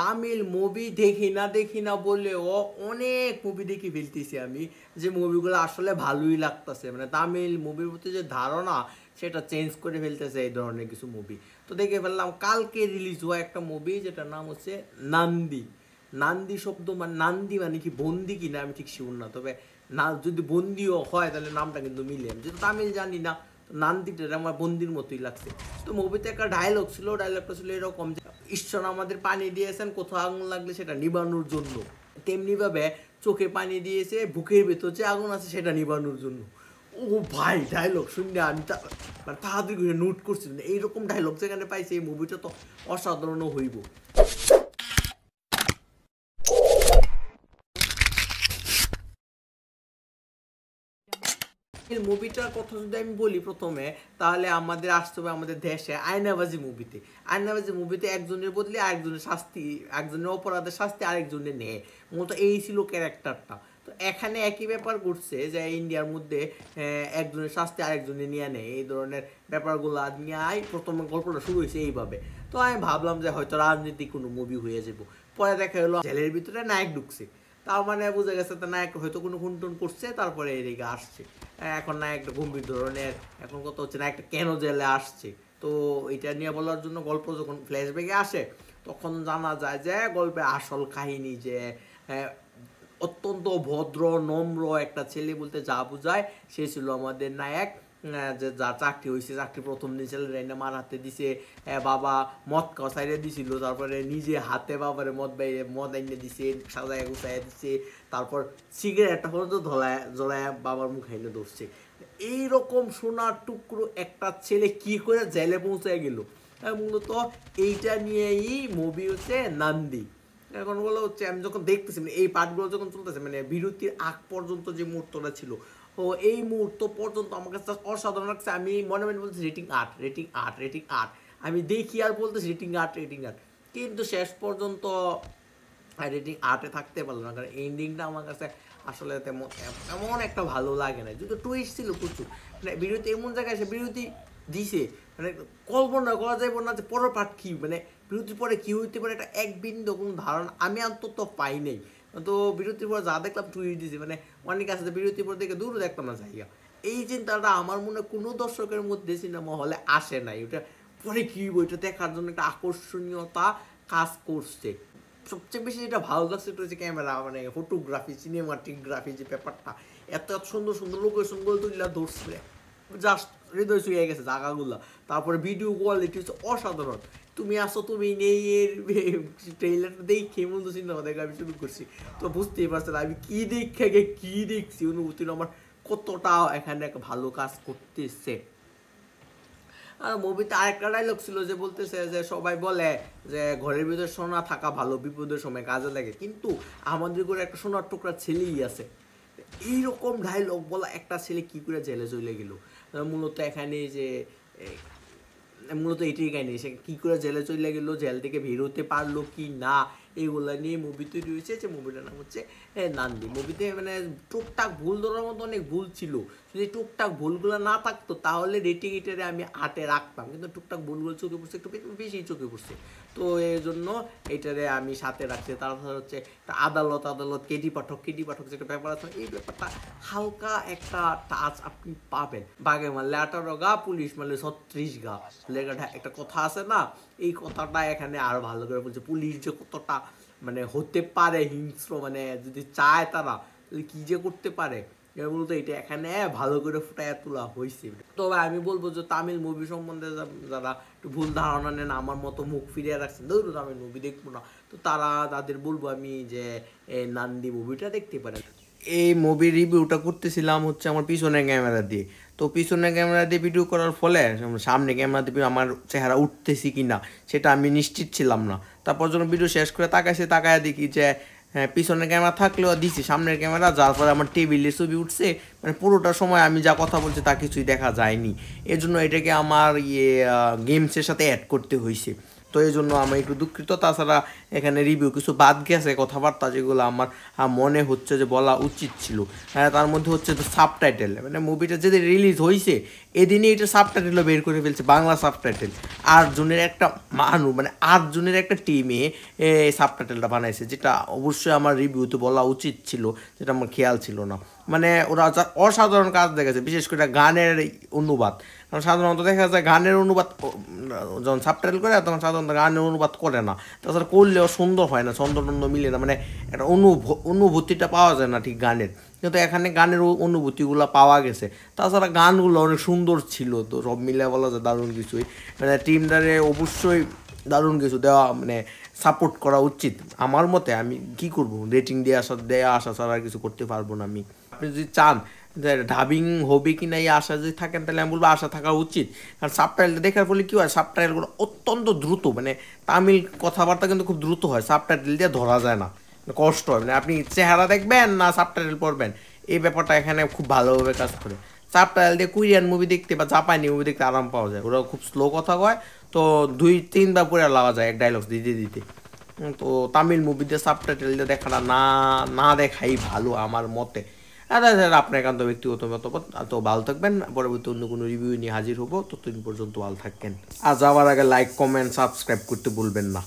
Tamil movie দেখি না দেখি না বললেও অনেক মুভি দেখি ফেলতেছি আমি, যে মুভিগুলো আসলে ভালোই লাগতেছে। মানে তামিল মুভির প্রতি যে ধারণা, সেটা চেঞ্জ করে ফেলতেছে এই ধরনের কিছু মুভি তো দেখে ফেললাম, কালকে রিলিজ হওয়া একটা মুভি যেটার নাম হচ্ছে নান্দি। নান্দি শব্দ মানে নান্দি মানে কি বন্দি কিনা আমি ঠিক শিউর না, তবে না, যদি বন্দিও হয়, তাহলে নামটা কিন্তু মিলে। যেহেতু তামিল জানি না নান্দিটা আমার বন্দির মতোই লাগছে। তো মুভিতে একটা ডায়লগ ছিল ডায়লগটা ছিল এরকম ঈশ্বর আমাদের পানি দিয়েছেন, কোথাও আগুন লাগলে সেটা নিবানোর জন্য। তেমনিভাবে চোখে পানি দিয়েছে, বুকের ভেতর যে আগুন আছে সেটা নিবানোর জন্য। ও ভাই ডায়লগ শুনে আমি মানে তাড়াতাড়ি করে নোট করছি এইরকম ডায়লগ যেখানে পাইছে, এই মুভিটা তো অসাধারণ হইব। মুভিটার কথা যদি আমি বলি প্রথমে, তাহলে আমাদের আসতে হবে আমাদের দেশে আয়নাবাজি মুভিতে আয়নাবাজি মুভিতে একজনের বদলে আরেকজনের শাস্তি, একজনের অপরাধের শাস্তি আরেকজনের নেয়। মূলত এই ছিল ক্যারেক্টারটা তো এখানে একই ব্যাপার ঘটছে যে ইন্ডিয়ার মধ্যে একজনের শাস্তি আরেকজনের নিয়ে নেয়। এই ধরনের ব্যাপারগুলো নিয়ে প্রথমে গল্পটা শুরু হয়েছে এইভাবে। তো আমি ভাবলাম যে হয়তো রাজনীতি কোনো মুভি হয়ে যাব। পরে দেখা গেলো, জেলের ভিতরে নায়ক ঢুকছে। তার মানে বোঝা গেছে তো নায়ক হয়তো কোনো খুনটুন করছে, তারপরে এদিকে আসছে। এখন নায়কটা গম্ভীর ধরনের, এখন কত হচ্ছে নায়কটা কেন জেলে আসছে? তো এটা নিয়ে বলার জন্য গল্প যখন ফ্ল্যাশব্যাকে আসে, তখন জানা যায় যে গল্পে আসল কাহিনী যে অত্যন্ত ভদ্র, নম্র একটা ছেলে বলতে যা বোঝায়, সে ছিল আমাদের নায়ক। যে যার চাকরি হয়েছে চাকরি প্রথম দিন ছেলে রাইনা মার হাতে দিছে বাবা মদ খাওয়া দিছিল তারপরে নিজে হাতে বাবারে মদ বাইরে মদ আইনে দিছে সাজায় গুছায় দিছে তারপর সিগারেটটা পর্যন্ত ধলায় জড়ায় বাবার মুখ এনে ধরছে। এইরকম সোনার টুকরো একটা ছেলে কি করে জেলে পৌঁছায় গেল? আহ, মূলত এইটা নিয়েই মুভি হচ্ছে নান্দি। এখন বলো হচ্ছে আমি যখন দেখতেছি মানে এই পার্টগুলো যখন চলতেছে মানে বিরতির আগ পর্যন্ত যে মুহূর্তটা ছিল ও এই মুহূর্ত পর্যন্ত আমার কাছে অসাধারণ লাগছে। আমি মনে মনে বলছি রেটিং আট রেটিং আট রেটিং আট। আমি দেখি আর বলতেছি রেটিং আট রেটিং আট। কিন্তু শেষ পর্যন্ত রেটিং আটে থাকতে পারল না। কারণ এন্ডিংটা আমার কাছে আসলে তেমন এমন একটা ভালো লাগে না। যদি টুইস্ট ছিল প্রচুর। মানে বিরতি এমন জায়গায় এসে বিরতি দিছে মানে কল্পনা করা যাইব না যে পরের পার্ট কী। মানে বিরতির পরে কী হইতে পারে একটা এক বিন্দু কোনো ধারণা আমি অন্তত পাই নাই। তো বিরতির পর যা দেখলাম টুইট দিছে মানে অনেক আছে বিরতির পর দেখে দূর দেখতাম না জায়গা এই চিন্তাটা আমার মনে কোনো দর্শকের মধ্যে সিনেমা হলে আসে নাই। ওটা পরে কি এটা দেখার জন্য একটা আকর্ষণীয়তা কাজ করছে। সবচেয়ে বেশি যেটা ভালো লাগছে এটা হচ্ছে ক্যামেরা মানে ফটোগ্রাফি সিনেমাটিগ্রাফি যে ব্যাপারটা। এত এত সুন্দর সুন্দর লোকেশনগুলো তুলিলা ধরছে। জাস্ট হৃদয় ছুঁয়ে গেছে জায়গাগুলো তারপরে ভিডিও কোয়ালিটি হচ্ছে অসাধারণ। তুমি আসো তুমি নেই, এর ট্রেলারটা দেখে মতো সিনেমা দেখা আমি শুরু করছি। তো বুঝতেই পারছেন, আমি কি দেখে গে কি দেখছি অনুভূতিটা আমার কতটা এখানে একটা ভালো কাজ করতেছে। আর মুভিতে আরেকটা ডায়লগ ছিল যে বলতেছে যে সবাই বলে যে ঘরের ভিতরে সোনা থাকা ভালো, বিপদের সময় কাজে লাগে। কিন্তু আমাদের ঘরে একটা সোনার টুকরা ছেলেই আছে। এইরকম ডায়লগ বলা একটা ছেলে কি করে জেলে চলে গেল? মূলত এখানে যে মূলত এটাই এখানে সে কী করে জেলে চলে গেলো, জেল থেকে বেরোতে পারল কি না? এইগুলা নিয়ে মুভি তৈরি হয়েছে, যে মুভিটার নাম হচ্ছে নান্দি। মুভিতে মানে টুকটাক ভুল ধরার মতো অনেক ভুল ছিল। যদি টুকটাক ভুলগুলো না থাকতো, তাহলে রেটিং এটারে আমি আটে রাখতাম। কিন্তু টুকটাক ভুলগুলো চোখে পড়ছে, একটু বেশি চোখে পড়ছে। তো এই জন্য এটারে আমি সাথে রাখছি। তারপর হচ্ছে আদালত আদালত কেডি পাঠক কেডি পাঠক যে একটা ব্যাপার আছে, এই ব্যাপারটা হালকা একটা টাচ আপনি পাবেন। বাঘে মারলে আঠারো গা, পুলিশ মারলে ছত্রিশ গা। লেখাটা একটা কথা আছে না? এই কথাটা এখানে আরও ভালো করে বলছে। পুলিশ যে কতটা মানে হতে পারে হিংস্র মানে যদি চায় তারা কি যে করতে পারে? মূলত এটা এখানে ভালো করে ফুটায় তোলা হয়েছে তবে আমি বলব যে তামিল মুভি সম্বন্ধে যারা একটু ভুল ধারণা নেন, আমার মতো মুখ ফিরিয়ে রাখছেন ধরুন তামিল মুভি দেখব না, তো তারা, তাদের বলব আমি যে নান্দি মুভিটা দেখতে পারেন। এই মুভির রিভিউটা করতেছিলাম হচ্ছে আমার পিছনে ক্যামেরা দিয়ে। তো পিছনে ক্যামেরা দিয়ে ভিডিও করার ফলে, সামনে ক্যামেরা দিয়ে আমার চেহারা উঠতেছি কি না সেটা আমি নিশ্চিত ছিলাম না। তারপর যখন ভিডিও শেষ করে তাকাইছে তাকায় দেখি যে হ্যাঁ পিছনের ক্যামেরা থাকলেও দিছি, সামনের ক্যামেরা যার পরে আমার টেবিলে ছবি উঠছে। মানে পুরোটা সময় আমি যা কথা বলছি তা কিছুই দেখা যায়নি। এর জন্য এটাকে আমার ইয়ে গেমসের সাথে অ্যাড করতে হয়েছে তো এই জন্য আমি একটু দুঃখিত। তাছাড়া এখানে রিভিউ কিছু বাদ গেছে কথাবার্তা যেগুলো আমার মনে হচ্ছে যে বলা উচিত ছিল। হ্যাঁ তার মধ্যে হচ্ছে সাবটাইটেল মানে মুভিটা যেদিন রিলিজ হয়েছে এদিনই এটা সাবটাইটেলও বের করে ফেলছে, বাংলা সাবটাইটেল আট জনের একটা মানুষ মানে আট জনের একটা টিমে সাবটাইটেলটা বানাইছে, যেটা অবশ্যই আমার রিভিউতে বলা উচিত ছিল, যেটা আমার খেয়াল ছিল না। মানে ওরা অসাধারণ কাজ দেখেছে, বিশেষ করে গানের অনুবাদ। কারণ সাধারণত দেখা যায় গানের অনুবাদ যখন সাবটাইটেল করে, তখন সাধারণত গানের অনুবাদ করে না। তাছাড়া করলেও সুন্দর হয় না, ছন্দ টন্দ মিলে না মানে একটা অনুভ, অনুভূতিটা পাওয়া যায় না ঠিক গানের। কিন্তু এখানে গানের অনুভূতিগুলো পাওয়া গেছে। তাছাড়া গানগুলো অনেক সুন্দর ছিল তো, সব মিলে বলা যায় দারুণ কিছুই। মানে টিমটারে অবশ্যই দারুণ কিছু দেওয়া মানে সাপোর্ট করা উচিত। আমার মতে আমি কি করব? রেটিং দিয়ে আসা দেওয়া আসা ছাড়া কিছু করতে পারব না আমি। আপনি যদি চান যে ডাবিং হবে কি না এই আশা যদি থাকেন, তাহলে আমি বলব আশা থাকা উচিত। কারণ সাবটাইটেল দেখার ফলে কী হয় সাবটাইটেলগুলো অত্যন্ত দ্রুত মানে তামিল কথাবার্তা কিন্তু খুব দ্রুত হয় সাবটাইটেল দিয়ে ধরা যায় না। কষ্ট হয় মানে আপনি চেহারা দেখবেন না সাবটাইটেল পড়বেন। এই ব্যাপারটা এখানে খুব ভালোভাবে কাজ করে। সাবটাইটেল দিয়ে কোরিয়ান মুভি দেখতে বা জাপানি মুভি দেখতে আরাম পাওয়া যায়। ওরা খুব স্লো কথা কয়, তো দুই তিনবার পরে লাগা যায় এক ডায়লগ দিতে দিতে তো তামিল মুভিতে সাবটাইটেল দিয়ে দেখাটা না না দেখাই ভালো আমার মতে। আর তাছাড়া আপনার একান্ত ব্যক্তিগত মতামত তো ভালো থাকবেন। পরবর্তী অন্য কোনো রিভিউ নিয়ে হাজির হব। ততদিন পর্যন্ত ভালো থাকবেন। আর যাওয়ার আগে লাইক কমেন্ট সাবস্ক্রাইব করতে ভুলবেন না।